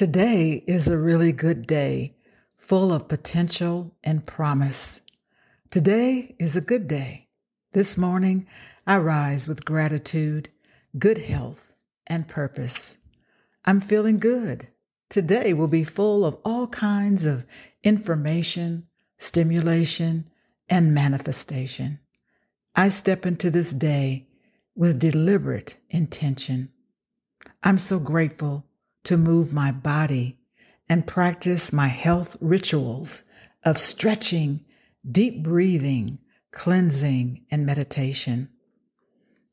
Today is a really good day, full of potential and promise. Today is a good day. This morning, I rise with gratitude, good health, and purpose. I'm feeling good. Today will be full of all kinds of information, stimulation, and manifestation. I step into this day with deliberate intention. I'm so grateful to move my body and practice my health rituals of stretching, deep breathing, cleansing, and meditation.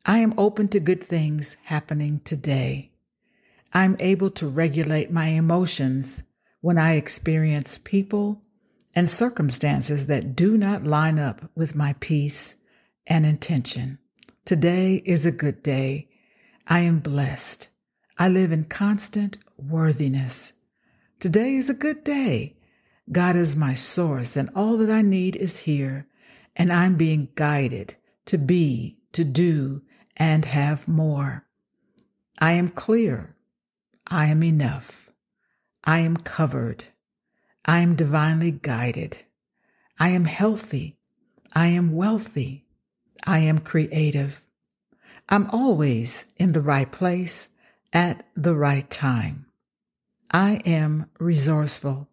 I am open to good things happening today. I'm able to regulate my emotions when I experience people and circumstances that do not line up with my peace and intention. Today is a good day. I am blessed. I live in constant worthiness. Today is a good day. God is my source, and all that I need is here, and I'm being guided to be, to do, and have more. I am clear. I am enough. I am covered. I am divinely guided. I am healthy. I am wealthy. I am creative. I'm always in the right place at the right time. I am resourceful.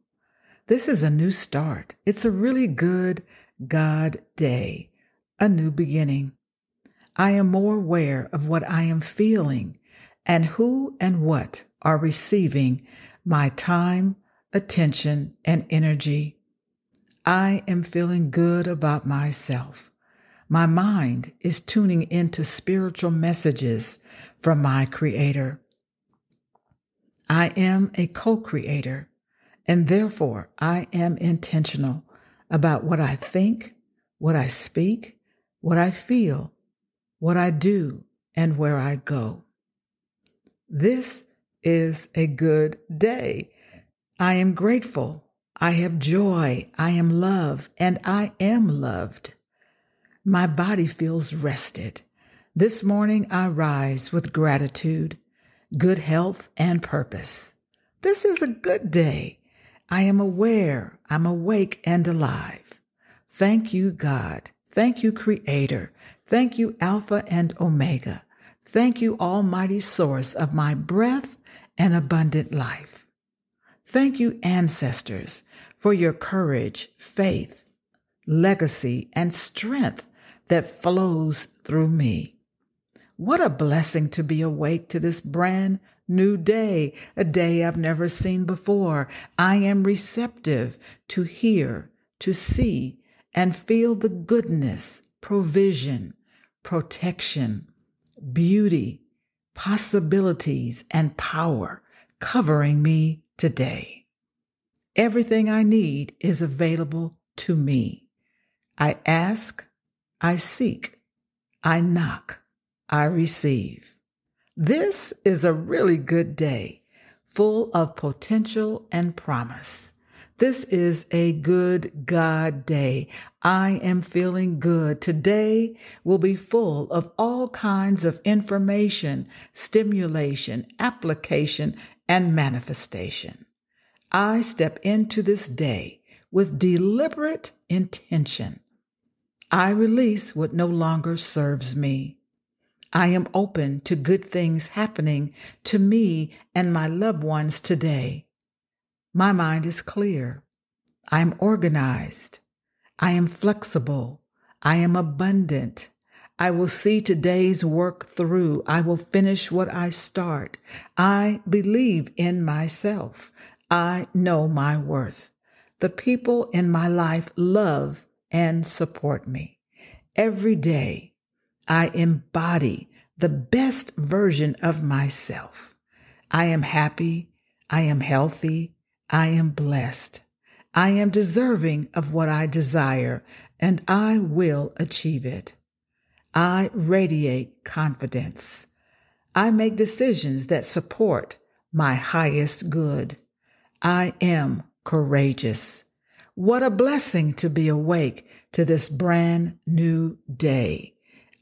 This is a new start. It's a really good God day, a new beginning. I am more aware of what I am feeling and who and what are receiving my time, attention, and energy. I am feeling good about myself. My mind is tuning into spiritual messages from my Creator. I am a co creator, and therefore I am intentional about what I think, what I speak, what I feel, what I do, and where I go. This is a good day. I am grateful. I have joy. I am love, and I am loved. My body feels rested. This morning I rise with gratitude good health, and purpose. This is a good day. I am aware, I'm awake and alive. Thank you, God. Thank you, Creator. Thank you, Alpha and Omega. Thank you, Almighty Source of my breath and abundant life. Thank you, ancestors, for your courage, faith, legacy, and strength that flows through me. What a blessing to be awake to this brand new day, a day I've never seen before. I am receptive to hear, to see, and feel the goodness, provision, protection, beauty, possibilities, and power covering me today. Everything I need is available to me. I ask, I seek, I knock I receive. This is a really good day, full of potential and promise. This is a good God day. I am feeling good. Today will be full of all kinds of information, stimulation, application, and manifestation. I step into this day with deliberate intention. I release what no longer serves me. I am open to good things happening to me and my loved ones today. My mind is clear. I am organized. I am flexible. I am abundant. I will see today's work through. I will finish what I start. I believe in myself. I know my worth. The people in my life love and support me. Every day, I embody the best version of myself. I am happy. I am healthy. I am blessed. I am deserving of what I desire, and I will achieve it. I radiate confidence. I make decisions that support my highest good. I am courageous. What a blessing to be awake to this brand new day.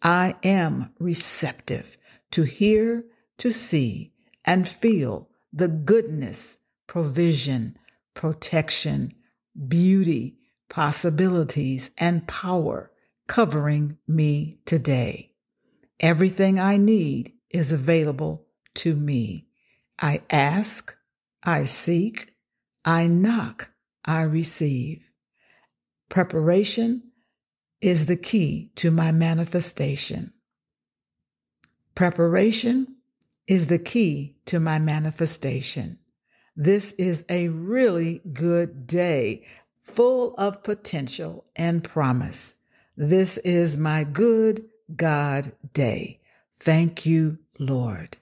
I am receptive to hear, to see, and feel the goodness, provision, protection, beauty, possibilities, and power covering me today. Everything I need is available to me. I ask, I seek, I knock, I receive. Preparation is the key to my manifestation. Preparation is the key to my manifestation. This is a really good day, full of potential and promise. This is my good God day. Thank you, Lord.